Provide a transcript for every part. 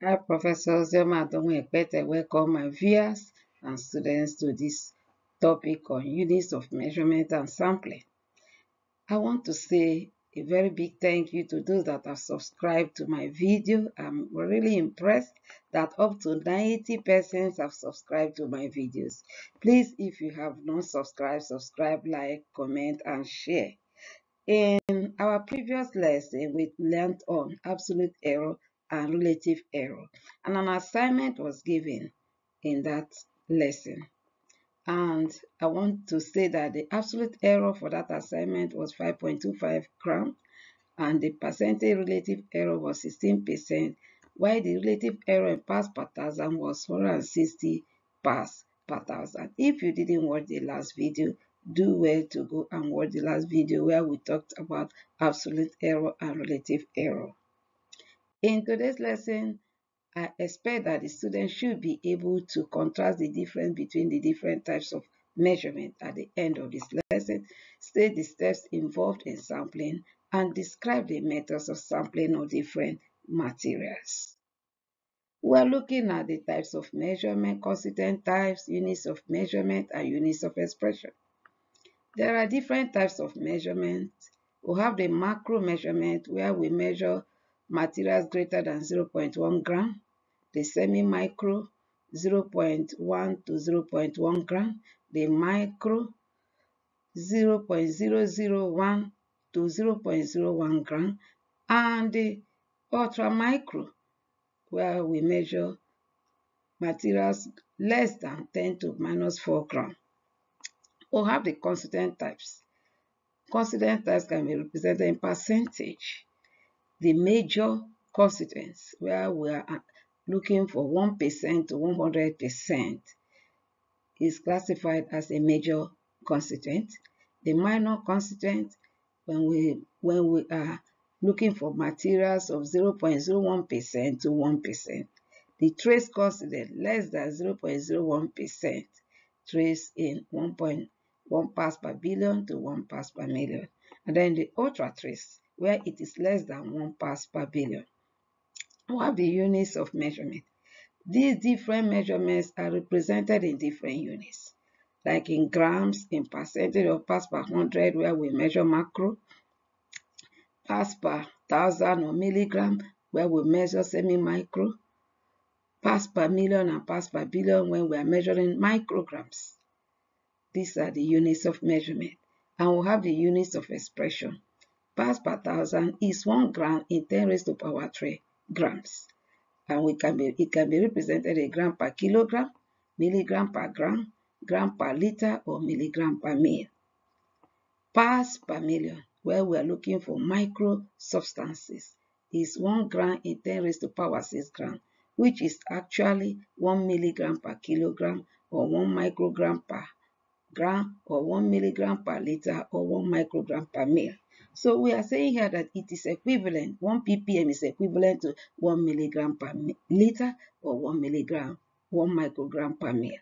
Hi, Professor Ozioma Ekpete. Welcome my viewers and students to this topic on units of measurement and sampling. I want to say a very big thank you to those that have subscribed to my video. I'm really impressed that up to 90% have subscribed to my videos. Please, if you have not subscribed, subscribe, like, comment, and share. In our previous lesson, we learned on absolute error and relative error, and an assignment was given in that lesson. And I want to say that the absolute error for that assignment was 5.25 gram, and the percentage relative error was 16%, while the relative error in parts per thousand was 460 parts per thousand. If you didn't watch the last video, do well to go and watch the last video where we talked about absolute error and relative error. In today's lesson, I expect that the student should be able to contrast the difference between the different types of measurement at the end of this lesson, state the steps involved in sampling, and describe the methods of sampling of different materials. We are looking at the types of measurement, consistent types, units of measurement, and units of expression. There are different types of measurement. We have the macro measurement where we measure materials greater than 0.1 gram, the semi-micro 0.1 to 0.1 gram, the micro 0.001 to 0.01 gram, and the ultra micro where we measure materials less than 10 to minus 4 gram. We have the consistent types. Consistent types can be represented in percentage. The major constituents where we are looking for 1% to 100% is classified as a major constituent. The minor constituent, when we, when we are looking for materials of 0.01% to 1%. The trace constituent less than 0.01% trace in 1.1 parts per billion to 1 parts per million. And then the ultra trace where it is less than 1 parts per billion. We have the units of measurement. These different measurements are represented in different units, like in grams, in percentage of parts per hundred, where we measure macro, parts per thousand or milligram, where we measure semi-micro, parts per million and parts per billion when we are measuring micrograms. These are the units of measurement. And we have the units of expression. Parts per thousand is 1 gram in 10 raised to power 3 grams. And we can be, it can be represented a gram per kilogram, milligram per gram, gram per liter, or milligram per mil. Parts per million, where we are looking for micro substances, is 1 gram in 10 raised to power 6 gram, which is actually 1 milligram per kilogram or 1 microgram per gram or 1 milligram per liter or 1 microgram per mil. So we are saying here that it is equivalent, 1 ppm is equivalent to 1 milligram per liter or 1 milligram, 1 microgram per mil.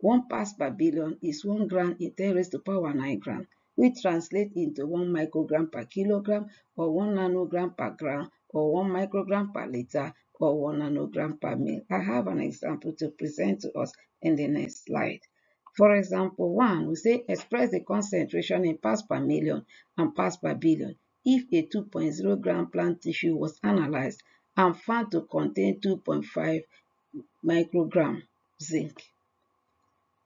1 parts per billion is 1 gram in 10 raised to power 9 gram, which translates into 1 microgram per kilogram or 1 nanogram per gram or 1 microgram per liter or 1 nanogram per mil. I have an example to present to us in the next slide. For example, 1, we say express the concentration in parts per million and parts per billion if a 2.0 gram plant tissue was analyzed and found to contain 2.5 microgram zinc.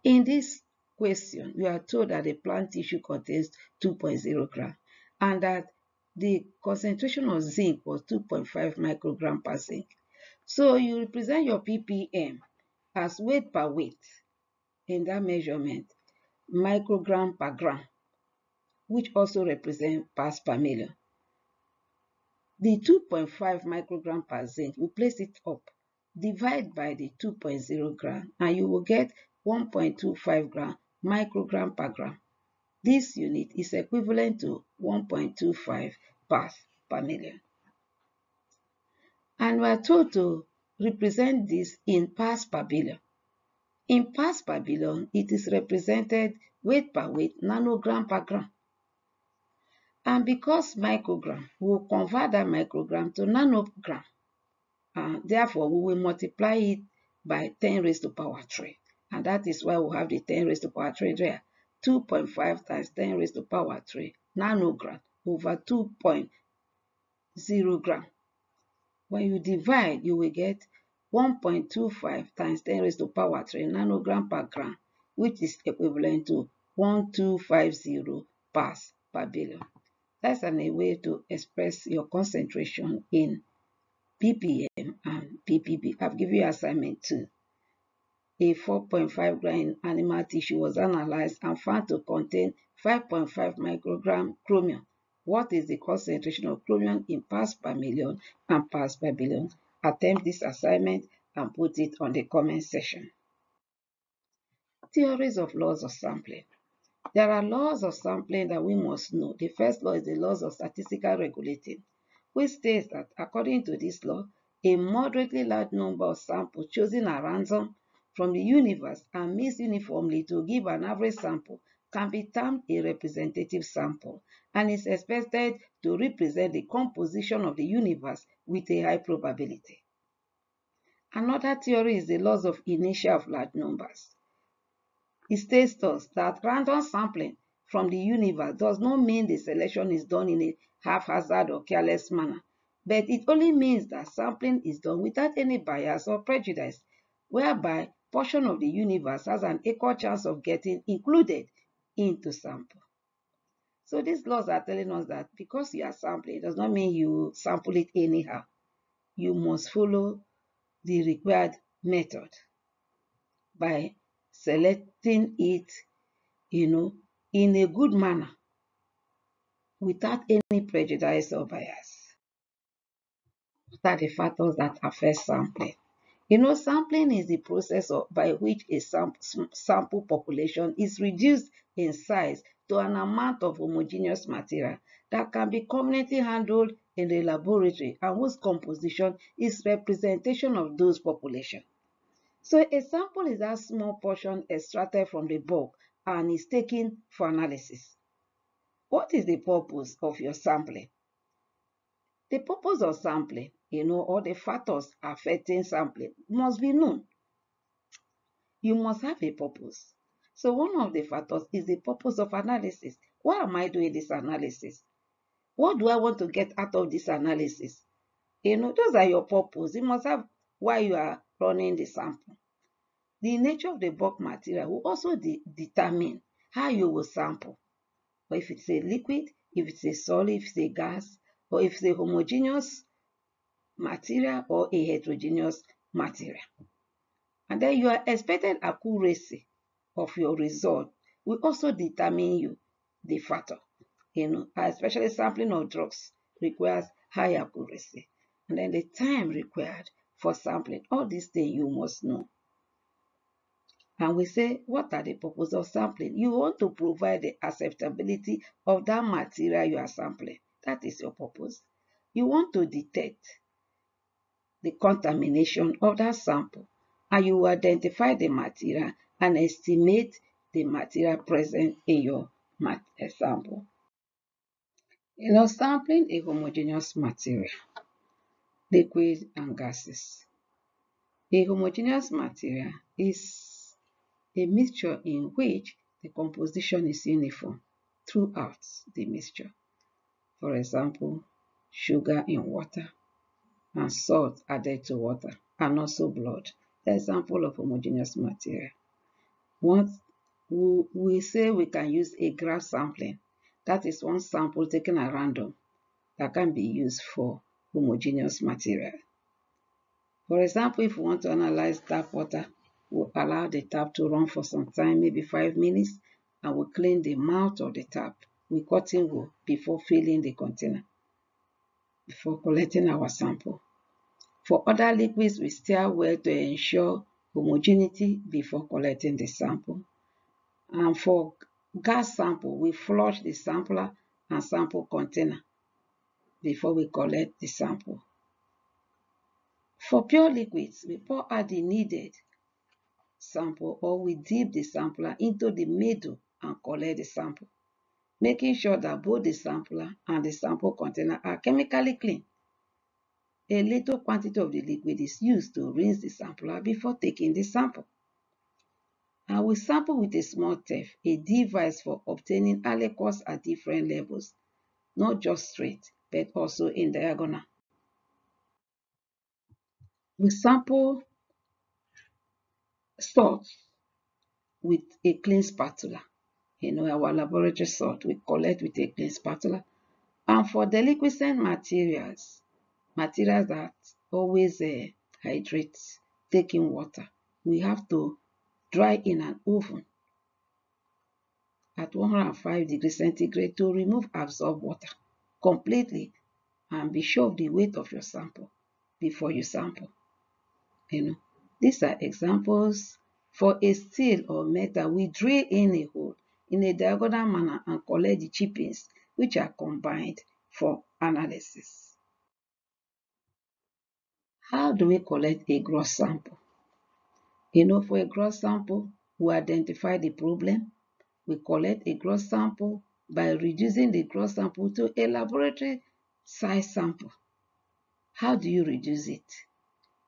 In this question, we are told that the plant tissue contains 2.0 gram and that the concentration of zinc was 2.5 microgram per zinc. So you represent your ppm as weight per weight in that measurement, microgram per gram, which also represent parts per million. The 2.5 microgram per zinc, we place it up, divide by the 2.0 gram, and you will get 1.25 gram microgram per gram. This unit is equivalent to 1.25 parts per million. And we are told to represent this in parts per billion. In per billion, it is represented weight per weight, nanogram per gram. And because microgram, we'll convert that microgram to nanogram. And therefore, we will multiply it by 10 raised to power 3. And that is why we have the 10 raised to power 3 there. 2.5 times 10 raised to power 3 nanogram over 2.0 gram. When you divide, you will get 1.25 times 10 raised to power 3 nanogram per gram, which is equivalent to 1250 parts per billion. That's an, a way to express your concentration in ppm and ppb. I've given you assignment two. A 4.5 gram animal tissue was analyzed and found to contain 5.5 microgram chromium. What is the concentration of chromium in parts per million and parts per billion? Attempt this assignment and put it on the comment section. Theories of laws of sampling. There are laws of sampling that we must know. The first law is the laws of statistical regularity, which states that according to this law, a moderately large number of samples chosen at random from the universe are mixed uniformly to give an average sample can be termed a representative sample and is expected to represent the composition of the universe with a high probability. Another theory is the laws of inertia of large numbers. It states thus that random sampling from the universe does not mean the selection is done in a haphazard or careless manner, but it only means that sampling is done without any bias or prejudice, whereby portion of the universe has an equal chance of getting included into sample. So these laws are telling us that because you are sampling, it does not mean you sample it anyhow. You must follow the required method by selecting it, you know, in a good manner without any prejudice or bias. What are the factors that affect sampling? You know, sampling is the process of, by which a sam sample population is reduced in size to an amount of homogeneous material that can be conveniently handled in the laboratory and whose composition is representation of those populations. So a sample is a small portion extracted from the bulk and is taken for analysis. What is the purpose of your sampling? The purpose of sampling, you know, all the factors affecting sampling must be known. You must have a purpose. So one of the factors is the purpose of analysis. Why am I doing this analysis? What do I want to get out of this analysis? You know, those are your purpose. You must have why you are running the sample. The nature of the bulk material will also de determine how you will sample. Or if it's a liquid, if it's a solid, if it's a gas, or if it's a homogeneous material or a heterogeneous material. And then your expected accuracy of your result will also determine you the factor. You know, especially sampling of drugs requires high accuracy. And then the time required for sampling. All these things you must know. And we say, what are the purpose of sampling? You want to provide the acceptability of that material you are sampling. That is your purpose. You want to detect the contamination of that sample and you identify the material and estimate the material present in your eh, sample. You know, sampling a homogeneous material, liquid and gases. A homogeneous material is a mixture in which the composition is uniform throughout the mixture. For example, sugar in water and salt added to water and also blood. Example of homogeneous material. Once we say we can use a grab sampling, that is one sample taken at random that can be used for homogeneous material. For example, if we want to analyze tap water, we'll allow the tap to run for some time, maybe five minutes, and we'll clean the mouth of the tap with cotton wool before filling the container, before collecting our sample. For other liquids, we stir well to ensure homogeneity before collecting the sample. And for gas sample, we flush the sampler and sample container before we collect the sample. For pure liquids, we pour out the needed sample or we dip the sampler into the middle and collect the sample, making sure that both the sampler and the sample container are chemically clean. a little quantity of the liquid is used to rinse the sampler before taking the sample. And we sample with a small thief, a device for obtaining aliquots at different levels, not just straight, but also in diagonal. We sample salt with a clean spatula. Know, our laboratory salt we collect with a clean spatula. And for deliquescent materials, materials that always uh, hydrate, taking water, we have to dry in an oven at 105 degrees centigrade to remove absorbed water completely and be sure of the weight of your sample before you sample. You know, these are examples for a steel or metal. We drill in a hole in a diagonal manner and collect the chippings which are combined for analysis. How do we collect a gross sample? You know, for a gross sample, we identify the problem. We collect a gross sample by reducing the gross sample to a laboratory size sample. How do you reduce it?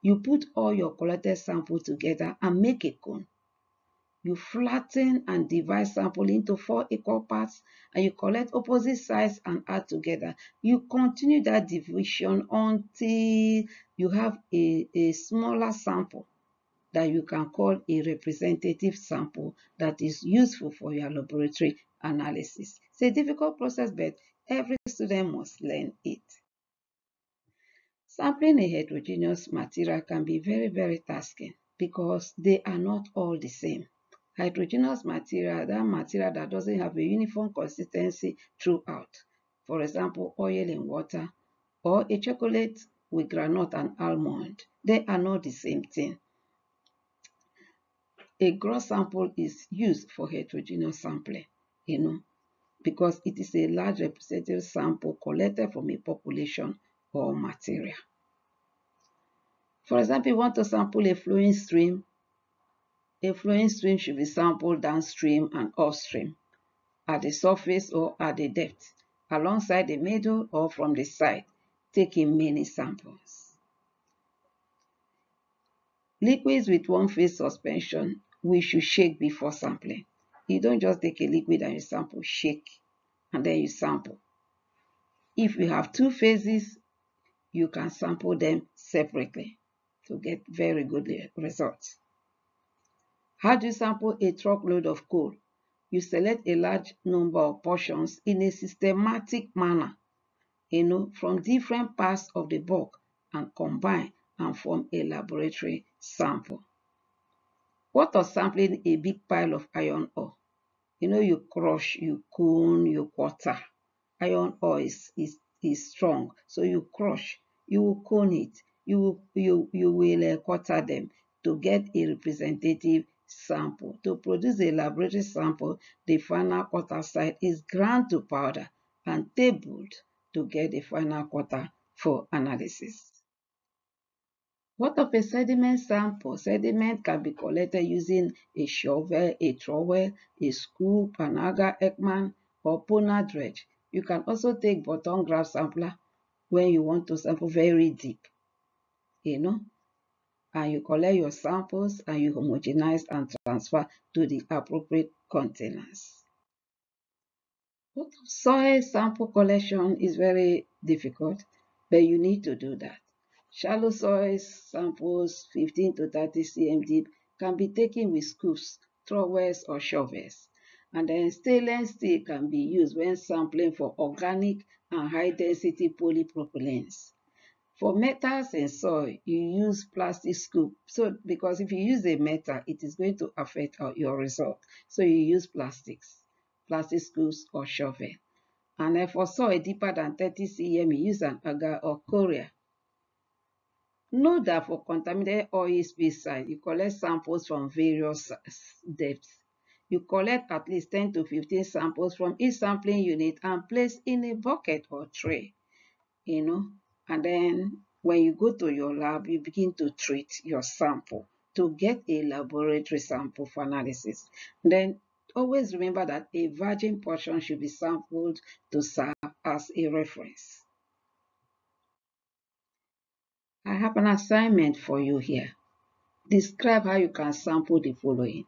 You put all your collected samples together and make a cone. You flatten and divide sample into four equal parts and you collect opposite sides and add together. You continue that division until you have a, a smaller sample that you can call a representative sample that is useful for your laboratory analysis. It's a difficult process, but every student must learn it. Sampling a heterogeneous material can be very, very tasking because they are not all the same. Heterogeneous material, that material that doesn't have a uniform consistency throughout. For example, oil in water or a chocolate with granite and almond. They are not the same thing. A gross sample is used for heterogeneous sampling, you know, because it is a large representative sample collected from a population or material. For example, you want to sample a flowing stream. A flowing stream should be sampled downstream and upstream, at the surface or at the depth, alongside the middle or from the side, taking many samples. Liquids with one-phase suspension, we should shake before sampling. You don't just take a liquid and you sample, shake, and then you sample. If you have two phases, you can sample them separately to get very good results. How do you sample a truckload of coal? You select a large number of portions in a systematic manner, you know, from different parts of the bulk and combine and form a laboratory sample. What of sampling a big pile of iron ore? You know, you crush, you cone, you quarter. Iron ore is, is, is strong, so you crush, you will cone it, you, you, you will uh, quarter them to get a representative sample. To produce a laboratory sample, the final quarter site is ground to powder and tabled to get the final quarter for analysis. What of a sediment sample? Sediment can be collected using a shovel, a trowel, a scoop, an auger Ekman, or Ponar dredge. You can also take bottom grab sampler when you want to sample very deep, you know, and you collect your samples and you homogenize and transfer to the appropriate containers. Soil sample collection is very difficult, but you need to do that. Shallow soil samples 15 to 30 cm deep can be taken with scoops, trowels, or shovels. And then stainless steel can be used when sampling for organic and high-density polypropylenes. For metals and soil, you use plastic scoop. So, because if you use a metal, it is going to affect your result. So you use plastics, plastic scoops or shovel. And then for soil deeper than 30 cm, you use an auger or corer. Note that for contaminated oil spill site, you collect samples from various depths. You collect at least 10 to 15 samples from each sampling unit and place in a bucket or tray. You know, and then when you go to your lab, you begin to treat your sample to get a laboratory sample for analysis. Then always remember that a virgin portion should be sampled to serve as a reference. I have an assignment for you here. Describe how you can sample the following.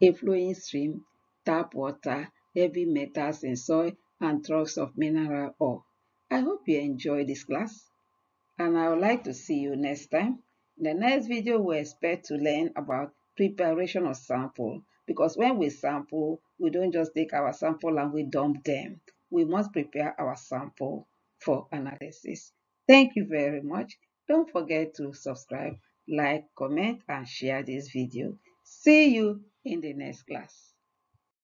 A flowing stream, tap water, heavy metals in soil, and trucks of mineral ore. I hope you enjoy this class and I would like to see you next time. In the next video, we expect to learn about preparation of sample because when we sample, we don't just take our sample and we dump them. We must prepare our sample for analysis. Thank you very much. Don't forget to subscribe, like, comment, and share this video. See you in the next class.